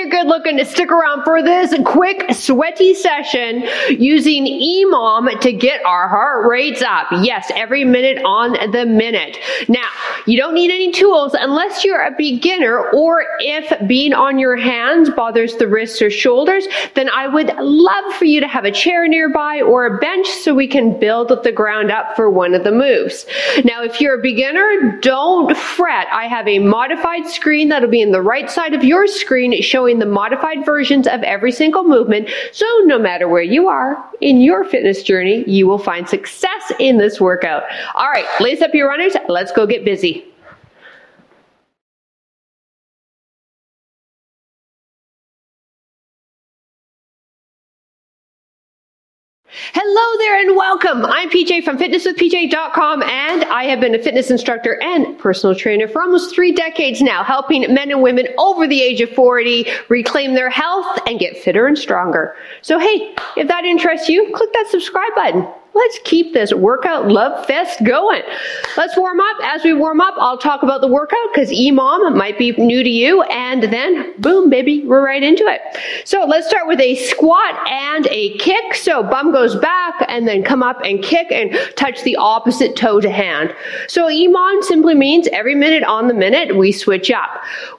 There, good looking to stick around for this quick, sweaty session using EMOM to get our heart rates up. Yes, every minute on the minute. Now, you don't need any tools unless you're a beginner or if being on your hands bothers the wrists or shoulders, then I would love for you to have a chair nearby or a bench so we can build the ground up for one of the moves. Now, if you're a beginner, don't fret. I have a modified screen that'll be in the right side of your screen screen the modified versions of every single movement. So no matter where you are in your fitness journey, you will find success in this workout. All right, lace up your runners. Let's go get busy. Hello there and welcome. I'm PJ from fitnesswithpj.com and I have been a fitness instructor and personal trainer for almost three decades now, helping men and women over the age of 40 reclaim their health and get fitter and stronger. So hey, if that interests you, click that subscribe button. Let's keep this workout love fest going. Let's warm up. As we warm up, I'll talk about the workout because EMOM might be new to you. And then, boom, baby, we're right into it. So let's start with a squat and a kick. So bum goes back and then come up and kick and touch the opposite toe to hand. So EMOM simply means every minute on the minute, we switch up.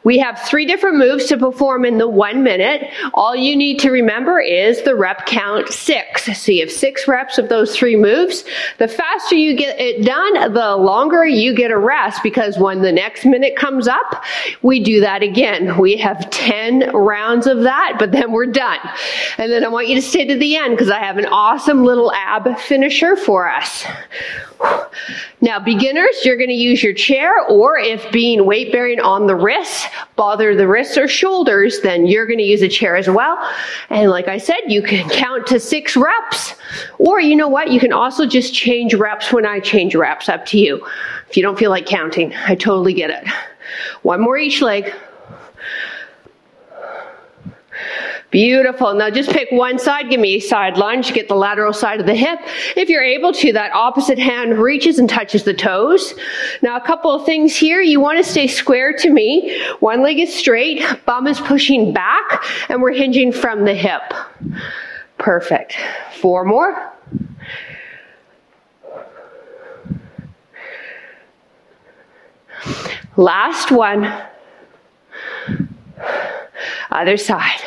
We have three different moves to perform in the one minute. All you need to remember is the rep count six. So you have six reps of those three moves. The faster you get it done, the longer you get a rest because when the next minute comes up, we do that again. We have 10 rounds of that, but then we're done. And then I want you to stay to the end because I have an awesome little ab finisher for us. Now, beginners, you're going to use your chair, or if being weight bearing on the wrists bother the wrists or shoulders, then you're going to use a chair as well. And like I said, you can count to six reps, or you know what? You can also just change reps when I change reps, up to you. If you don't feel like counting, I totally get it. One more each leg. Beautiful. Now just pick one side. Give me a side lunge. Get the lateral side of the hip. If you're able to, that opposite hand reaches and touches the toes. Now a couple of things here. You want to stay square to me. One leg is straight. Bum is pushing back and we're hinging from the hip. Perfect. Four more. Last one. Other side.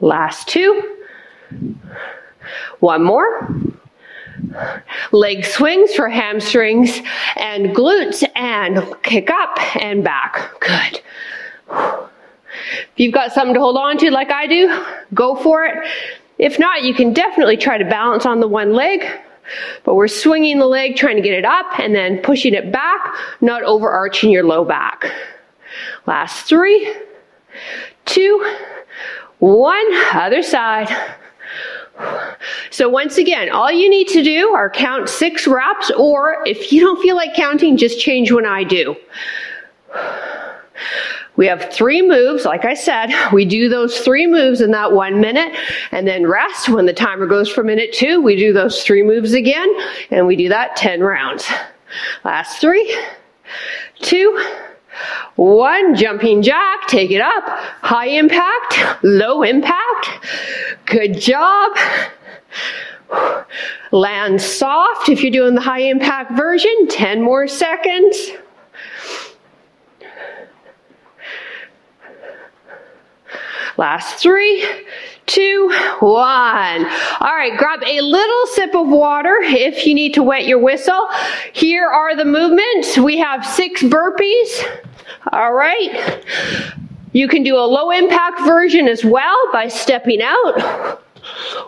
Last two. One more. Leg swings for hamstrings and glutes and kick up and back. Good. If you've got something to hold on to like I do, go for it. If not, you can definitely try to balance on the one leg, but we're swinging the leg, trying to get it up and then pushing it back, not overarching your low back. Last three, two, one, other side. So once again, all you need to do are count six reps, or if you don't feel like counting, just change when I do. We have three moves, like I said, we do those three moves in that one minute and then rest. When the timer goes for minute two, we do those three moves again and we do that 10 rounds. Last three, two, one, jumping jack, take it up. High impact, low impact. Good job. Land soft if you're doing the high impact version, 10 more seconds. Last three, two, one. All right, grab a little sip of water if you need to wet your whistle. Here are the movements. We have six burpees. All right. You can do a low impact version as well by stepping out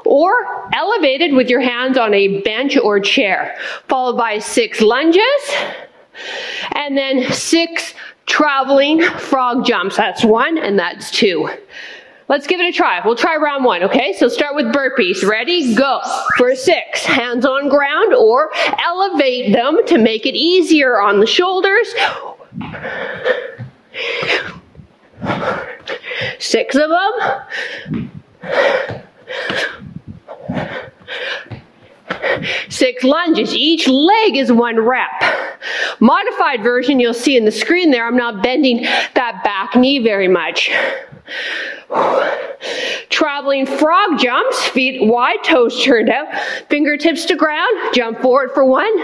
or elevated with your hands on a bench or chair, followed by six lunges and then six traveling frog jumps. That's one and that's two. Let's give it a try. We'll try round one, okay? So start with burpees. Ready? Go. For six, hands on ground or elevate them to make it easier on the shoulders. Six of them. Six lunges. Each leg is one rep. Modified version, you'll see in the screen there, I'm not bending that back knee very much. Traveling frog jumps, feet wide, toes turned out, fingertips to ground, jump forward for one,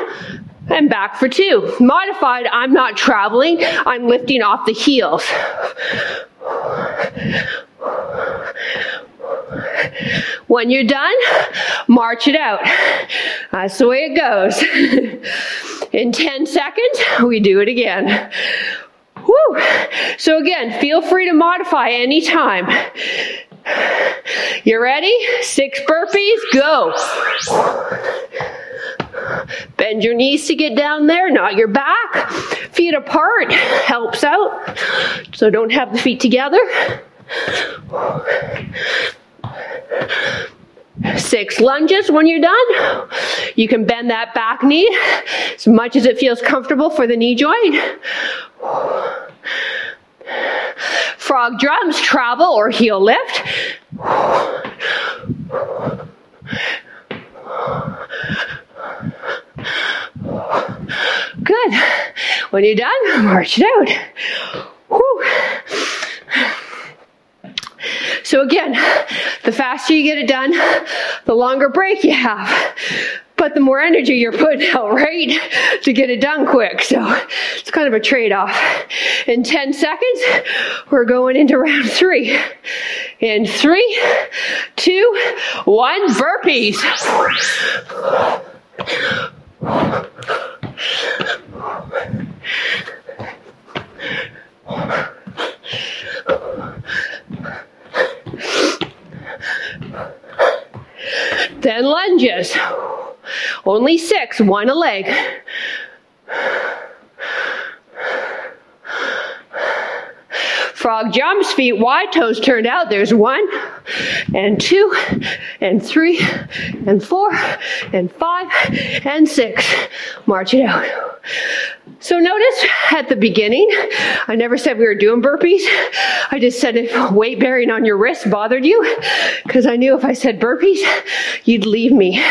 and back for two. Modified, I'm not traveling, I'm lifting off the heels. When you're done, march it out. That's the way it goes. In 10 seconds, we do it again. Woo! So again, feel free to modify anytime. You ready? Six burpees, go. Bend your knees to get down there, not your back. Feet apart helps out. So don't have the feet together. Six lunges when you're done. You can bend that back knee as much as it feels comfortable for the knee joint. Frog jumps, travel or heel lift. When you're done, march it out. Whew. So again, the faster you get it done, the longer break you have. But the more energy you're putting out, right? To get it done quick. So it's kind of a trade off. In 10 seconds, we're going into round three. In three, two, one, burpees. Then lunges. Only six, one a leg. Frog jumps, feet wide, toes turned out. There's one, and two, and three, and four, and five, and six. March it out. So notice at the beginning, I never said we were doing burpees. I just said if weight bearing on your wrist bothered you, because I knew if I said burpees, you'd leave me.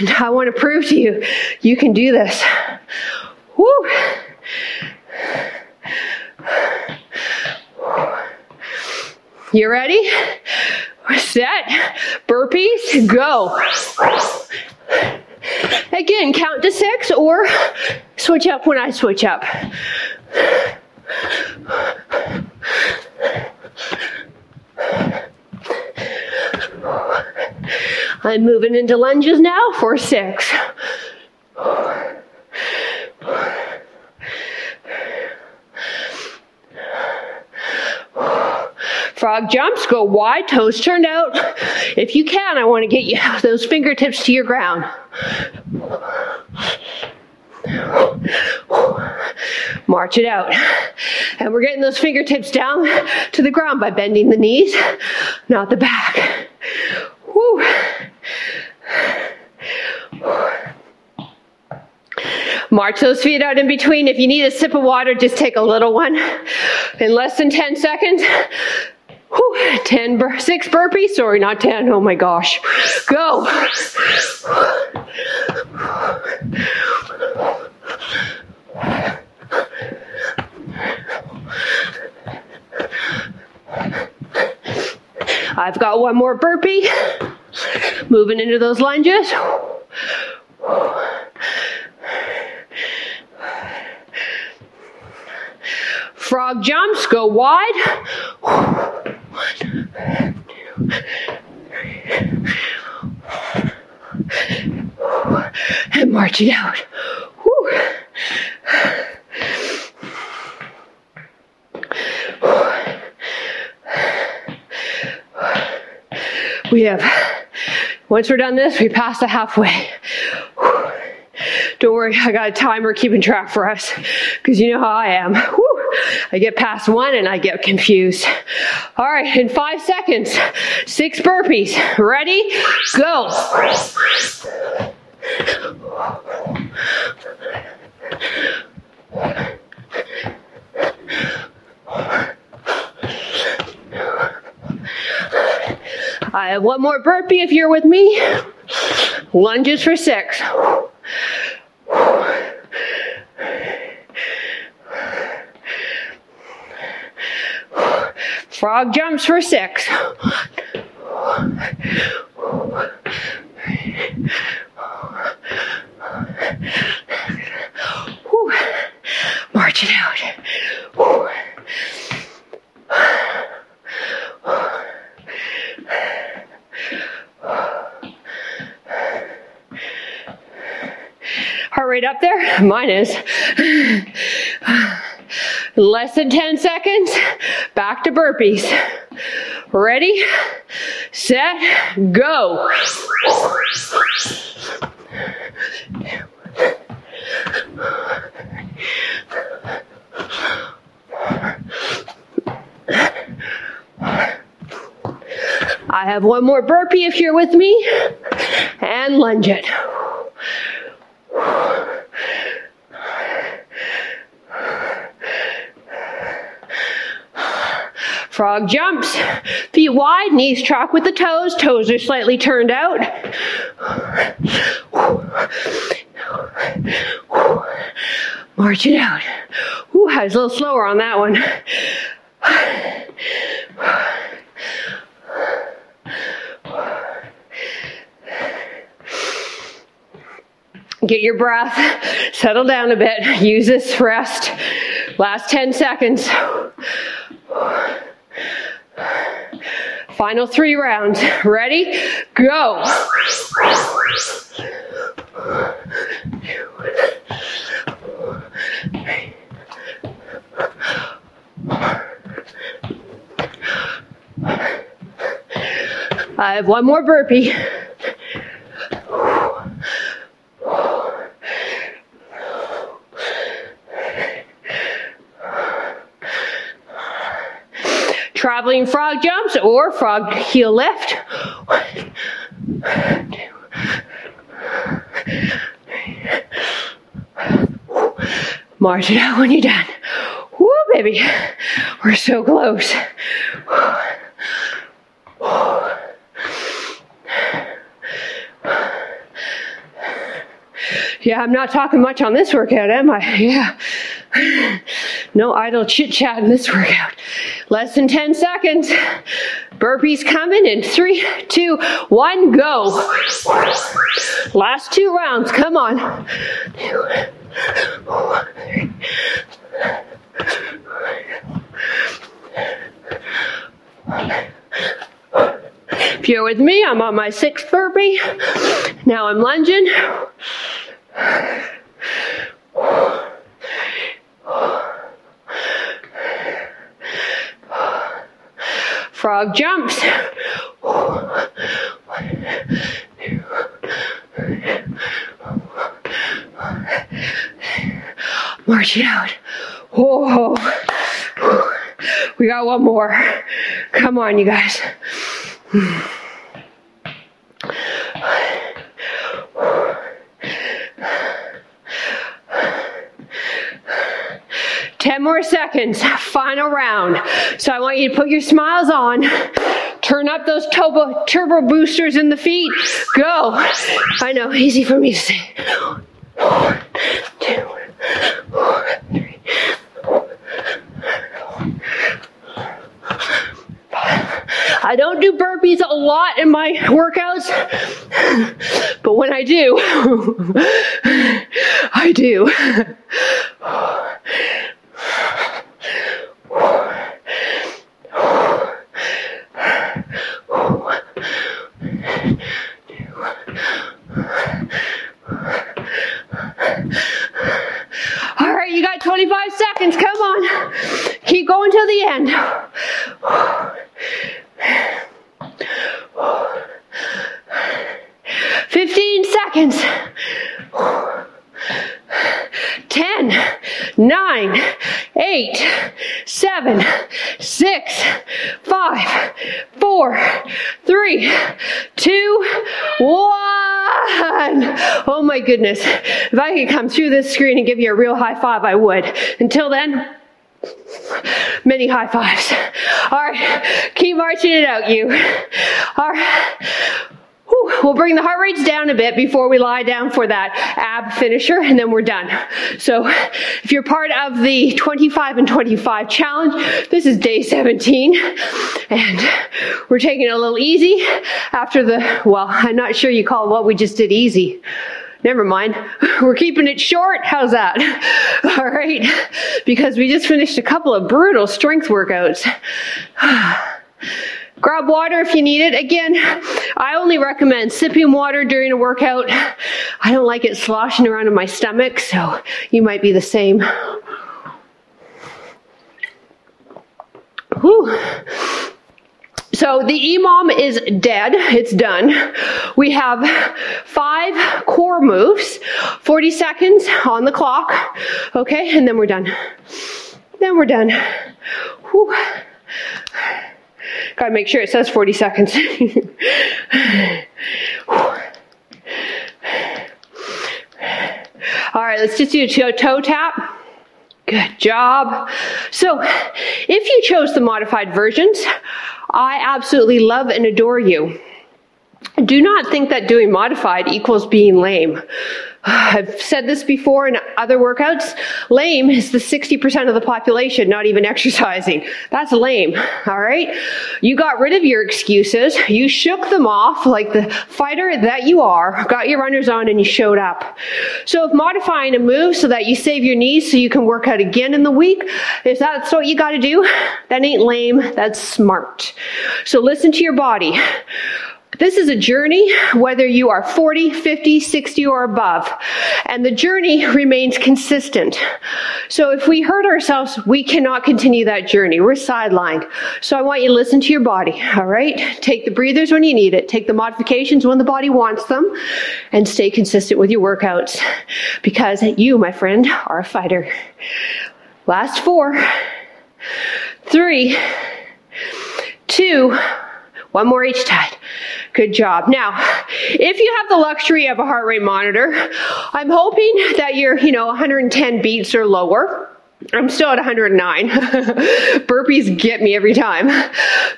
And I want to prove to you, you can do this. Woo! You ready? Set. Burpees. Go. Again, count to six or switch up when I switch up. I'm moving into lunges now for six. Frog jumps, go wide, toes turned out. If you can, I want to get you those fingertips to your ground. March it out. And we're getting those fingertips down to the ground by bending the knees, not the back. Woo. March those feet out in between. If you need a sip of water, just take a little one. In less than 10 seconds, Whew, 10, bur- six burpees. Sorry, not 10. Oh my gosh. Go. I've got one more burpee. Moving into those lunges. Frog jumps, go wide. And march it out. Whew. We have, once we're done this, we pass the halfway. Don't worry, I got a timer keeping track for us because you know how I am. Whew. I get past one and I get confused. All right, in five seconds, six burpees. Ready? Go. I have one more burpee if you're with me. Lunges for six. Frog jumps for six. Whew. March it out. Whew. Heart rate up there? Mine is. Less than 10 seconds. Back to burpees. Ready, set, go. I have one more burpee if you're with me, and lunge it. Frog jumps, feet wide, knees track with the toes, toes are slightly turned out. March it out. Ooh, I was a little slower on that one. Get your breath, settle down a bit, use this rest. Last 10 seconds. Final three rounds. Ready? Go. I have one more burpee. Traveling frog jumps or frog heel lift. March it out when you're done. Woo, baby. We're so close. Yeah, I'm not talking much on this workout, am I? Yeah. No idle chit chat in this workout. Less than 10 seconds. Burpees coming in three, two, one, go. Last two rounds. Come on. If you're with me, I'm on my sixth burpee. Now I'm lunging. Frog jumps. March it out. Whoa. We got one more. Come on, you guys. Ten more seconds, final round. So I want you to put your smiles on. Turn up those turbo, turbo boosters in the feet. Go. I know, easy for me to say. I don't do burpees a lot in my workouts, but when I do, I do. All right, you got 25 seconds. Come on. Keep going till the end. Fifteen seconds. Ten, nine, eight, seven, six, five, four, three, two, one. Oh my goodness. If I could come through this screen and give you a real high five, I would. Until then, many high fives. All right, keep marching it out, you. All right. Whew, we'll bring the heart rates down a bit before we lie down for that ab finisher, and then we're done. So, if you're part of the 25 and 25 challenge, this is day 17, and we're taking it a little easy after the, well, I'm not sure you call what we just did easy. Never mind. We're keeping it short. How's that? All right. Because we just finished a couple of brutal strength workouts. Grab water if you need it. Again, I only recommend sipping water during a workout. I don't like it sloshing around in my stomach, so you might be the same. Whew. So the EMOM is dead. It's done. We have five core moves, 40 seconds on the clock. Okay, and then we're done. Then we're done. Whew. Gotta make sure it says 40 seconds. All right, let's just do a toe tap. Good job. So, if you chose the modified versions, I absolutely love and adore you. Do not think that doing modified equals being lame. I've said this before in other workouts. Lame is the 60% of the population not even exercising. That's lame. All right. You got rid of your excuses. You shook them off like the fighter that you are, got your runners on and you showed up. So if modifying a move so that you save your knees so you can work out again in the week, if that's what you got to do, that ain't lame. That's smart. So listen to your body. This is a journey, whether you are 40, 50, 60, or above. And the journey remains consistent. So if we hurt ourselves, we cannot continue that journey. We're sidelined. So I want you to listen to your body, all right? Take the breathers when you need it. Take the modifications when the body wants them. And stay consistent with your workouts. Because you, my friend, are a fighter. Last four, three, two, one more each side. Good job. Now, if you have the luxury of a heart rate monitor, I'm hoping that you're, you know, 110 beats or lower. I'm still at 109. Burpees get me every time.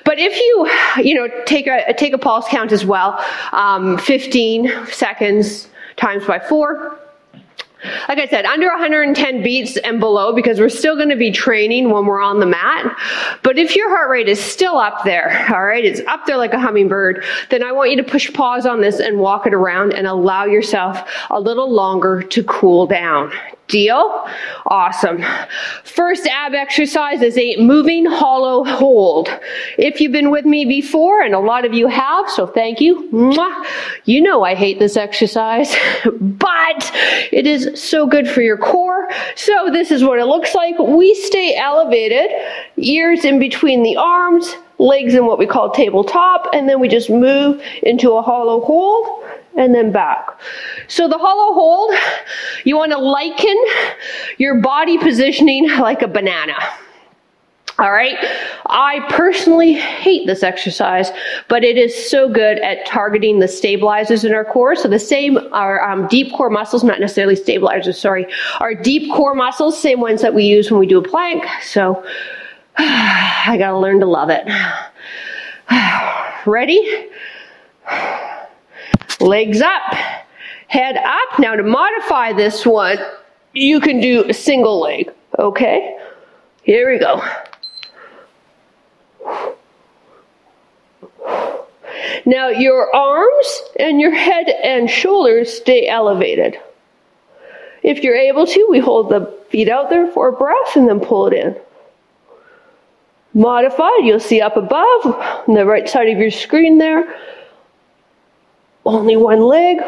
But if you, you know, take a take a pulse count as well, um, 15 seconds times by four, like I said, under 110 beats and below because we're still going to be training when we're on the mat. But if your heart rate is still up there, all right, it's up there like a hummingbird, then I want you to push pause on this and walk it around and allow yourself a little longer to cool down. Deal? Awesome. First ab exercise is a moving hollow hold. If you've been with me before, and a lot of you have, so thank you, you know I hate this exercise, but it is so good for your core. So this is what it looks like. We stay elevated, ears in between the arms, legs in what we call tabletop, and then we just move into a hollow hold and then back. So the hollow hold, you want to liken your body positioning like a banana. All right. I personally hate this exercise, but it is so good at targeting the stabilizers in our core. So the same, our um, deep core muscles, not necessarily stabilizers, sorry, our deep core muscles, same ones that we use when we do a plank. So I got to learn to love it. Ready? Legs up, head up. Now to modify this one, you can do a single leg, okay? Here we go. Now your arms and your head and shoulders stay elevated. If you're able to, we hold the feet out there for a breath and then pull it in. Modified, you'll see up above on the right side of your screen there. Only one leg.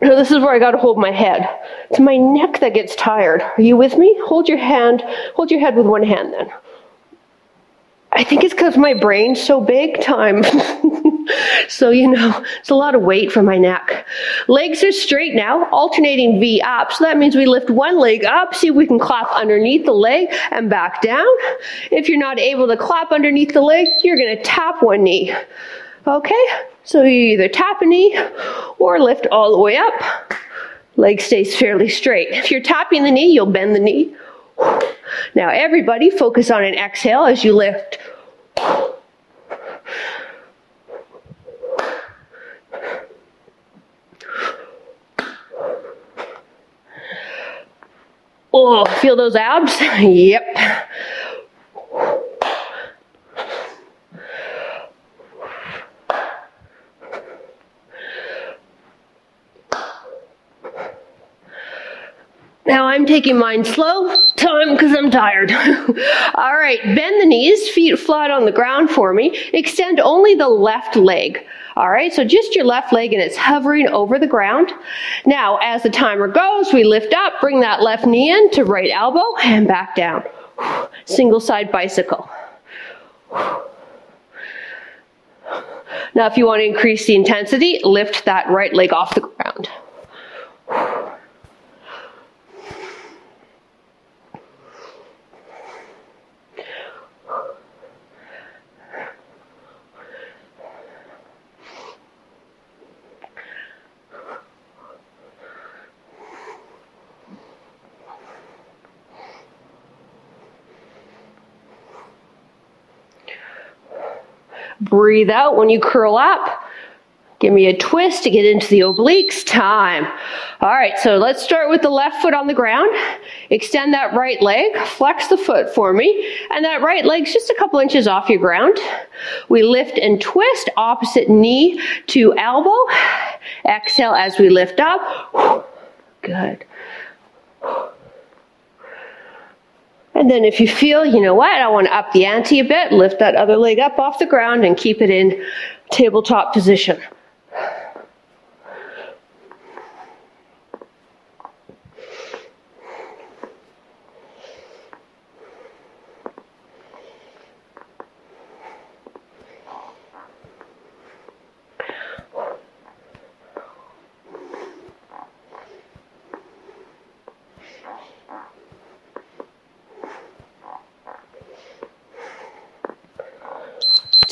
Now, this is where I got to hold my head. It's my neck that gets tired. Are you with me? Hold your hand, hold your head with one hand then. I think it's because my brain's so big time. so, you know, it's a lot of weight for my neck. Legs are straight now, alternating V up. So that means we lift one leg up, see if we can clap underneath the leg and back down. If you're not able to clap underneath the leg, you're going to tap one knee. Okay? So you either tap a knee or lift all the way up. Leg stays fairly straight. If you're tapping the knee, you'll bend the knee Now everybody focus on an exhale as you lift. Oh, feel those abs? yep. Now I'm taking mine slow time because I'm tired. All right, bend the knees, feet flat on the ground for me. Extend only the left leg. All right, so just your left leg and it's hovering over the ground. Now, as the timer goes, we lift up, bring that left knee in to right elbow and back down. Single side bicycle. Now, if you want to increase the intensity, lift that right leg off the ground. Breathe out when you curl up. Give me a twist to get into the obliques. Time. All right, so let's start with the left foot on the ground. Extend that right leg. Flex the foot for me. And that right leg's just a couple inches off your ground. We lift and twist. Opposite knee to elbow. Exhale as we lift up. Good. And then if you feel, you know what, I want to up the ante a bit, lift that other leg up off the ground and keep it in tabletop position.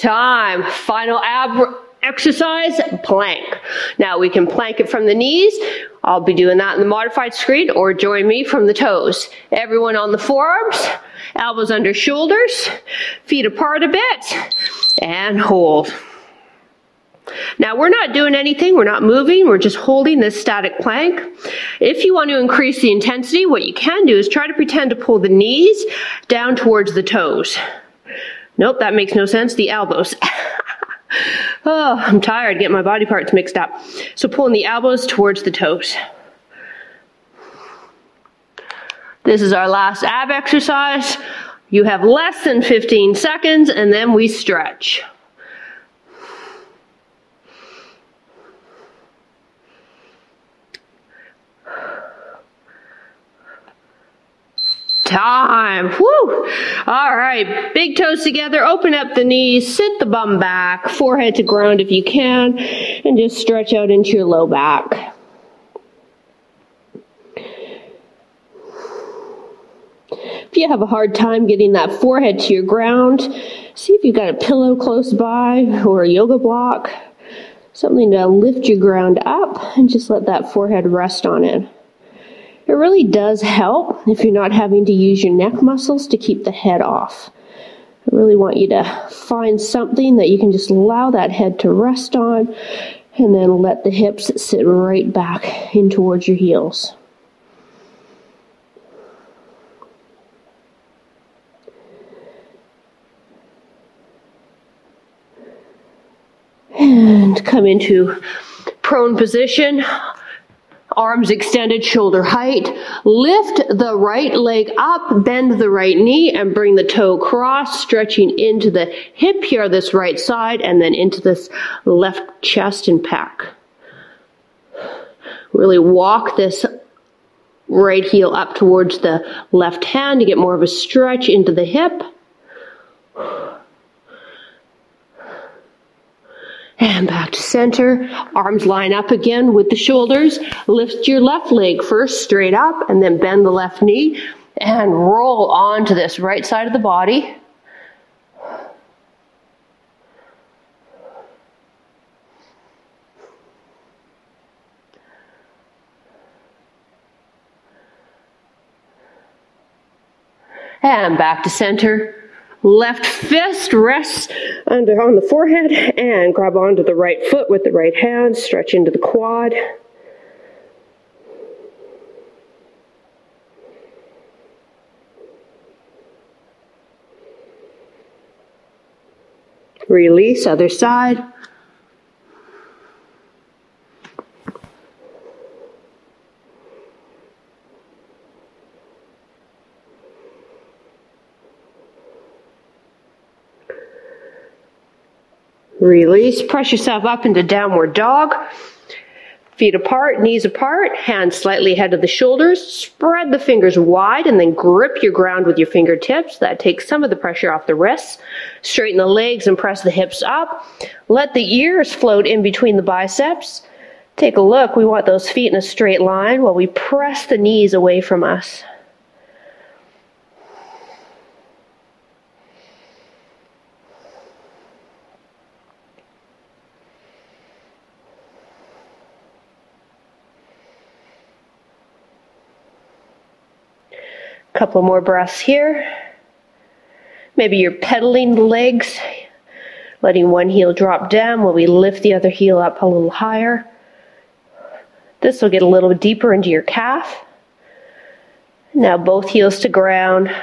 Time. Final ab exercise, plank. Now we can plank it from the knees. I'll be doing that in the modified screen or join me from the toes. Everyone on the forearms, elbows under shoulders, feet apart a bit, and hold. Now we're not doing anything, we're not moving, we're just holding this static plank. If you want to increase the intensity, what you can do is try to pretend to pull the knees down towards the toes. Nope, that makes no sense. The elbows. oh, I'm tired getting my body parts mixed up. So pulling the elbows towards the toes. This is our last ab exercise. You have less than 15 seconds and then we stretch. Time. Woo! All right, big toes together, open up the knees, sit the bum back, forehead to ground if you can, and just stretch out into your low back. If you have a hard time getting that forehead to your ground, see if you've got a pillow close by or a yoga block, something to lift your ground up, and just let that forehead rest on it. It really does help if you're not having to use your neck muscles to keep the head off. I really want you to find something that you can just allow that head to rest on and then let the hips sit right back in towards your heels. And come into prone position arms extended shoulder height. Lift the right leg up, bend the right knee, and bring the toe across, stretching into the hip here, this right side, and then into this left chest and pec. Really walk this right heel up towards the left hand to get more of a stretch into the hip. And back to center. Arms line up again with the shoulders. Lift your left leg first straight up and then bend the left knee and roll onto this right side of the body. And back to center. Left fist rests under on the forehead and grab onto the right foot with the right hand. Stretch into the quad. Release, other side. Release, press yourself up into downward dog. Feet apart, knees apart, hands slightly ahead of the shoulders. Spread the fingers wide and then grip your ground with your fingertips. That takes some of the pressure off the wrists. Straighten the legs and press the hips up. Let the ears float in between the biceps. Take a look. We want those feet in a straight line while we press the knees away from us. Couple more breaths here. Maybe you're pedaling the legs, letting one heel drop down while we lift the other heel up a little higher. This will get a little deeper into your calf. Now both heels to ground.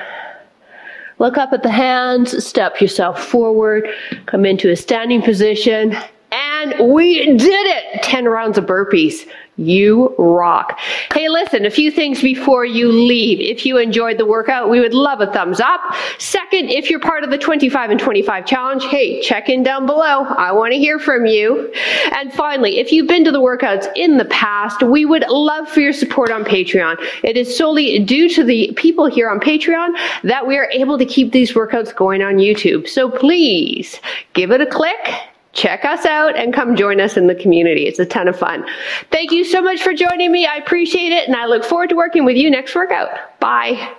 Look up at the hands, step yourself forward, come into a standing position, and we did it! 10 rounds of burpees. You rock. Hey, listen, a few things before you leave. If you enjoyed the workout, we would love a thumbs up. Second, if you're part of the 25 and 25 challenge, hey, check in down below. I want to hear from you. And finally, if you've been to the workouts in the past, we would love for your support on Patreon. It is solely due to the people here on Patreon that we are able to keep these workouts going on YouTube. So please give it a click check us out and come join us in the community. It's a ton of fun. Thank you so much for joining me. I appreciate it and I look forward to working with you next workout. Bye.